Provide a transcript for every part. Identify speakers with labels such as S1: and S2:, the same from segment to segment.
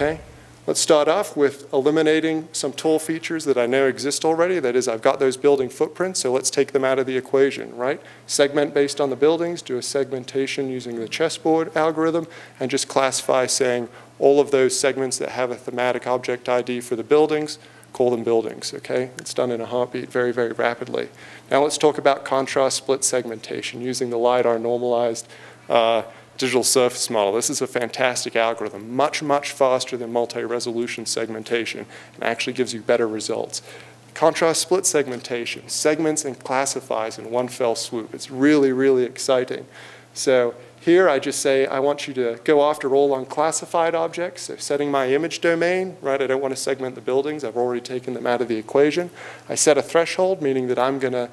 S1: Okay, let's start off with eliminating some tool features that I know exist already. That is, I've got those building footprints, so let's take them out of the equation, right? Segment based on the buildings, do a segmentation using the chessboard algorithm, and just classify saying all of those segments that have a thematic object ID for the buildings, call them buildings, okay? It's done in a heartbeat very, very rapidly. Now let's talk about contrast split segmentation using the LiDAR normalized uh, digital surface model. This is a fantastic algorithm, much, much faster than multi-resolution segmentation, and actually gives you better results. Contrast split segmentation, segments and classifies in one fell swoop. It's really, really exciting. So here I just say I want you to go after all unclassified objects. So setting my image domain, right? I don't want to segment the buildings. I've already taken them out of the equation. I set a threshold, meaning that I'm going to,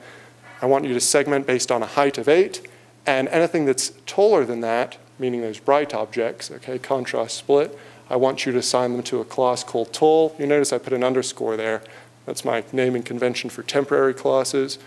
S1: I want you to segment based on a height of 8. And anything that's taller than that, meaning those bright objects, okay, contrast split, I want you to assign them to a class called tall. You notice I put an underscore there. That's my naming convention for temporary classes.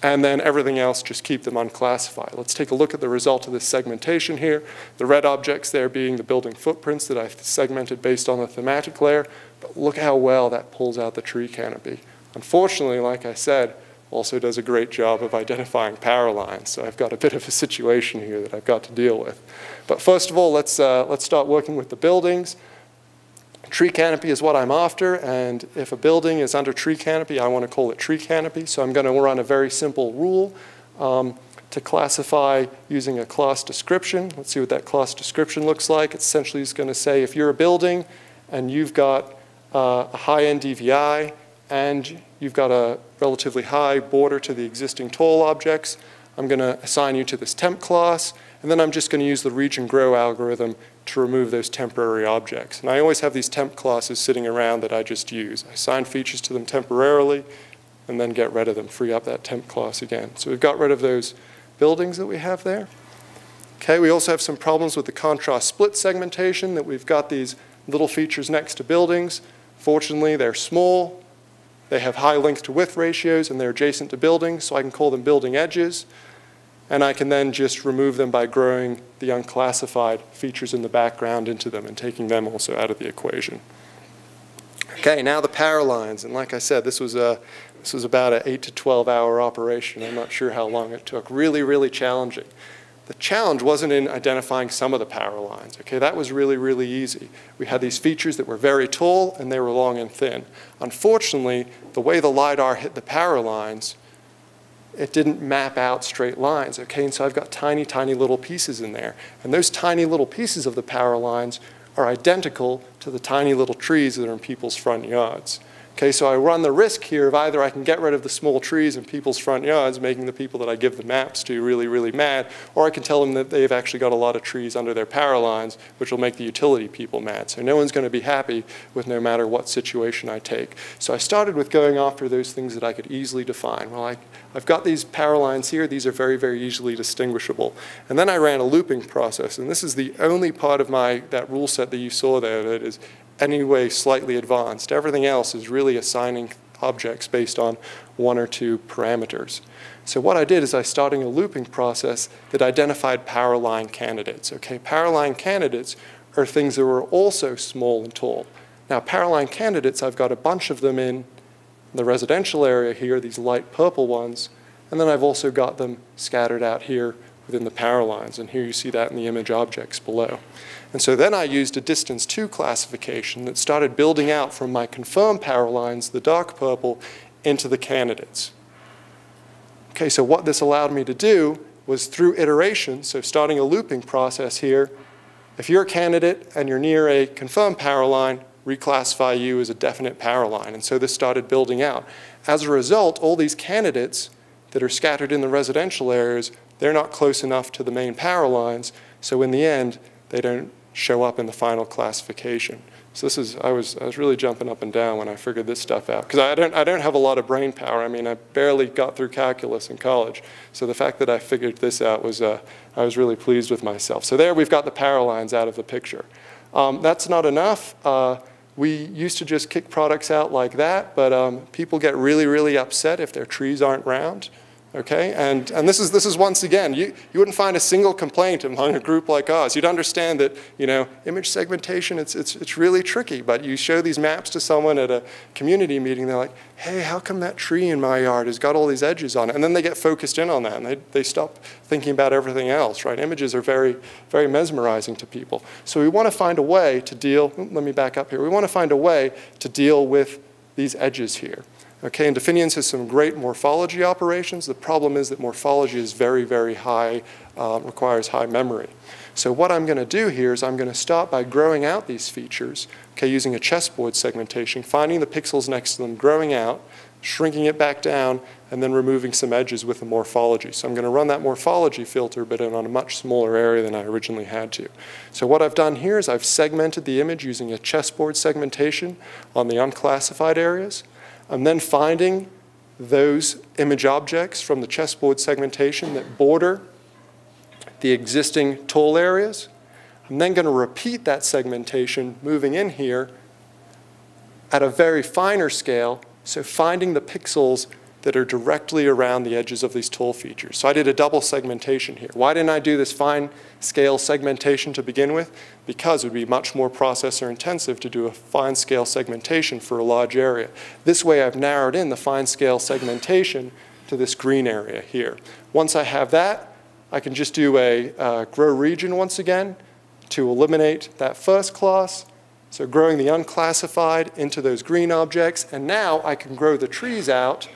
S1: And then everything else, just keep them unclassified. Let's take a look at the result of this segmentation here. The red objects there being the building footprints that I've segmented based on the thematic layer. But look how well that pulls out the tree canopy. Unfortunately, like I said, also does a great job of identifying power lines. So I've got a bit of a situation here that I've got to deal with. But first of all, let's, uh, let's start working with the buildings. Tree canopy is what I'm after, and if a building is under tree canopy, I want to call it tree canopy. So I'm going to run a very simple rule um, to classify using a class description. Let's see what that class description looks like. It's essentially just going to say if you're a building and you've got uh, a high NDVI and you've got a relatively high border to the existing tall objects. I'm going to assign you to this temp class, and then I'm just going to use the region grow algorithm to remove those temporary objects. And I always have these temp classes sitting around that I just use. I assign features to them temporarily and then get rid of them, free up that temp class again. So we've got rid of those buildings that we have there. Okay, we also have some problems with the contrast split segmentation that we've got these little features next to buildings. Fortunately, they're small, they have high length to width ratios and they're adjacent to buildings, so I can call them building edges. And I can then just remove them by growing the unclassified features in the background into them and taking them also out of the equation. Okay, now the power lines. And like I said, this was, a, this was about an 8 to 12 hour operation. I'm not sure how long it took. Really, really challenging. The challenge wasn't in identifying some of the power lines. Okay, that was really, really easy. We had these features that were very tall and they were long and thin. Unfortunately, the way the LiDAR hit the power lines, it didn't map out straight lines. Okay, and so I've got tiny, tiny little pieces in there. And those tiny little pieces of the power lines are identical to the tiny little trees that are in people's front yards. Okay, so I run the risk here of either I can get rid of the small trees in people's front yards, making the people that I give the maps to really, really mad, or I can tell them that they've actually got a lot of trees under their power lines, which will make the utility people mad. So no one's going to be happy with no matter what situation I take. So I started with going after those things that I could easily define. Well, I, I've got these power lines here. These are very, very easily distinguishable. And then I ran a looping process, and this is the only part of my that rule set that you saw there that is anyway slightly advanced. Everything else is really assigning objects based on one or two parameters. So what I did is I started a looping process that identified power line candidates. Okay, power line candidates are things that were also small and tall. Now power line candidates, I've got a bunch of them in the residential area here, these light purple ones, and then I've also got them scattered out here within the power lines, and here you see that in the image objects below. And so then I used a distance 2 classification that started building out from my confirmed power lines, the dark purple, into the candidates. Okay, so what this allowed me to do was through iteration, so starting a looping process here, if you're a candidate and you're near a confirmed power line, reclassify you as a definite power line. And so this started building out. As a result, all these candidates that are scattered in the residential areas, they're not close enough to the main power lines. So in the end, they don't show up in the final classification. So this is, I was, I was really jumping up and down when I figured this stuff out. Because I don't, I don't have a lot of brain power. I mean, I barely got through calculus in college. So the fact that I figured this out was, uh, I was really pleased with myself. So there we've got the power lines out of the picture. Um, that's not enough. Uh, we used to just kick products out like that, but um, people get really, really upset if their trees aren't round. Okay, and, and this, is, this is once again, you, you wouldn't find a single complaint among a group like us. You'd understand that, you know, image segmentation, it's, it's, it's really tricky, but you show these maps to someone at a community meeting, they're like, hey, how come that tree in my yard has got all these edges on it? And then they get focused in on that and they, they stop thinking about everything else, right? Images are very, very mesmerizing to people. So we want to find a way to deal, let me back up here, we want to find a way to deal with these edges here. Okay, and Definiens has some great morphology operations. The problem is that morphology is very, very high, uh, requires high memory. So what I'm going to do here is I'm going to start by growing out these features, okay, using a chessboard segmentation, finding the pixels next to them, growing out, shrinking it back down, and then removing some edges with the morphology. So I'm going to run that morphology filter, but on a much smaller area than I originally had to. So what I've done here is I've segmented the image using a chessboard segmentation on the unclassified areas. I'm then finding those image objects from the chessboard segmentation that border the existing tool areas. I'm then going to repeat that segmentation moving in here at a very finer scale, so finding the pixels that are directly around the edges of these tool features. So I did a double segmentation here. Why didn't I do this fine scale segmentation to begin with? Because it would be much more processor intensive to do a fine scale segmentation for a large area. This way I've narrowed in the fine scale segmentation to this green area here. Once I have that, I can just do a uh, grow region once again to eliminate that first class. So growing the unclassified into those green objects, and now I can grow the trees out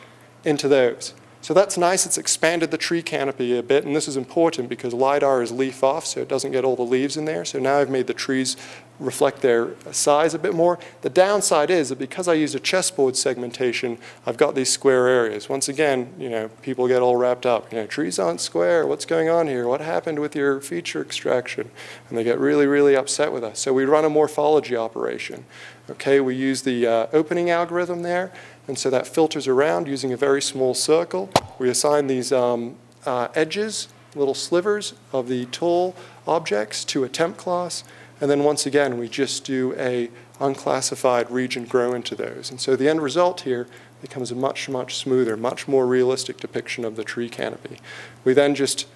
S1: into those. So that's nice. It's expanded the tree canopy a bit, and this is important because LiDAR is leaf off, so it doesn't get all the leaves in there. So now I've made the trees reflect their size a bit more. The downside is that because I used a chessboard segmentation, I've got these square areas. Once again, you know, people get all wrapped up. You know, trees aren't square. What's going on here? What happened with your feature extraction? And they get really, really upset with us. So we run a morphology operation. Okay, we use the uh, opening algorithm there, and so that filters around using a very small circle. We assign these um, uh, edges, little slivers of the tool objects to a temp class. And then once again, we just do a unclassified region grow into those. And so the end result here becomes a much, much smoother, much more realistic depiction of the tree canopy. We then just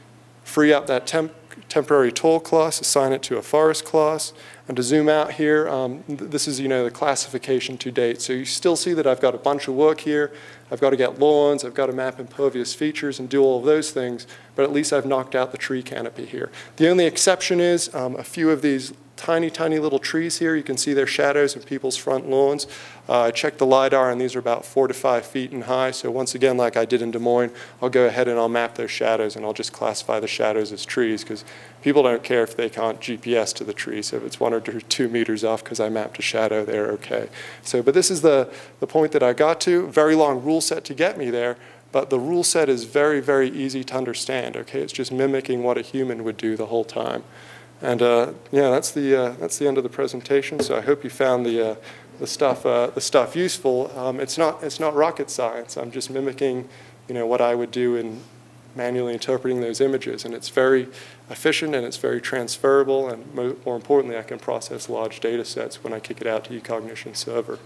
S1: free up that temp temporary tool class, assign it to a forest class. And to zoom out here, um, th this is you know the classification to date. So you still see that I've got a bunch of work here. I've got to get lawns, I've got to map impervious features and do all of those things, but at least I've knocked out the tree canopy here. The only exception is um, a few of these tiny, tiny little trees here. You can see their shadows in people's front lawns. Uh, I checked the LiDAR, and these are about four to five feet in high. So once again, like I did in Des Moines, I'll go ahead and I'll map those shadows, and I'll just classify the shadows as trees, because people don't care if they can't GPS to the tree. So if it's one or two meters off because I mapped a shadow, they're okay. So, but this is the, the point that I got to. Very long rule set to get me there, but the rule set is very, very easy to understand, okay? It's just mimicking what a human would do the whole time. And uh, yeah, that's the, uh, that's the end of the presentation. So I hope you found the, uh, the, stuff, uh, the stuff useful. Um, it's, not, it's not rocket science. I'm just mimicking you know, what I would do in manually interpreting those images. And it's very efficient and it's very transferable. And mo more importantly, I can process large data sets when I kick it out to eCognition server.